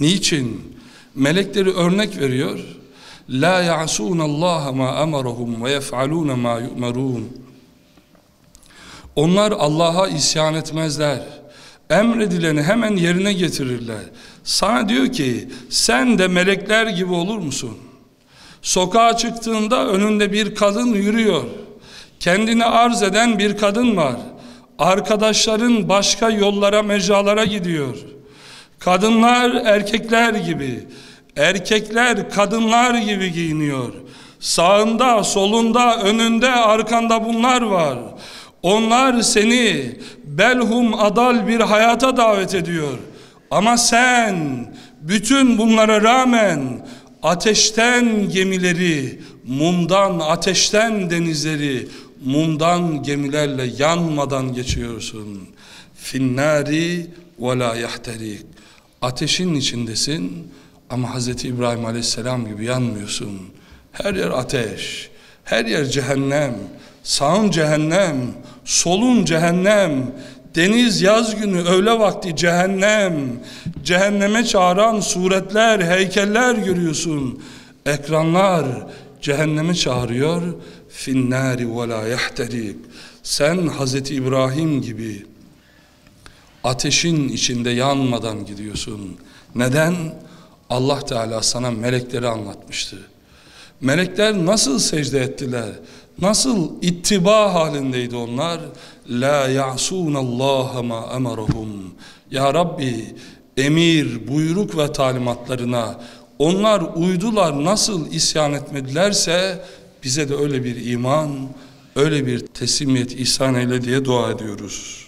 Niçin? Melekleri örnek veriyor. La ya'sun Allah ma emarahum ve yef'alun ma yu'marun. Onlar Allah'a isyan etmezler. Emredileni hemen yerine getirirler. Sana diyor ki sen de melekler gibi olur musun? Sokağa çıktığında önünde bir kadın yürüyor. Kendini arz eden bir kadın var. Arkadaşların başka yollara, mecralara gidiyor. Kadınlar erkekler gibi, erkekler kadınlar gibi giyiniyor. Sağında, solunda, önünde, arkanda bunlar var. Onlar seni belhum adal bir hayata davet ediyor. Ama sen bütün bunlara rağmen ateşten gemileri, mumdan ateşten denizleri, mumdan gemilerle yanmadan geçiyorsun. Finnari ve la yahterik. Ateşin içindesin ama Hz. İbrahim Aleyhisselam gibi yanmıyorsun. Her yer ateş, her yer cehennem, sağın cehennem, solun cehennem, deniz yaz günü öğle vakti cehennem, cehenneme çağıran suretler, heykeller görüyorsun. Ekranlar cehenneme çağırıyor. Finnari ve la yahterik. Sen Hazreti İbrahim gibi ateşin içinde yanmadan gidiyorsun. Neden? Allah Teala sana melekleri anlatmıştı. Melekler nasıl secde ettiler? Nasıl ittiba halindeydi onlar? La ya'sun Allah ma emarahum. Ya Rabbi emir, buyruk ve talimatlarına onlar uydular nasıl isyan etmedilerse bize de öyle bir iman, öyle bir teslimiyet ihsan eyle diye dua ediyoruz.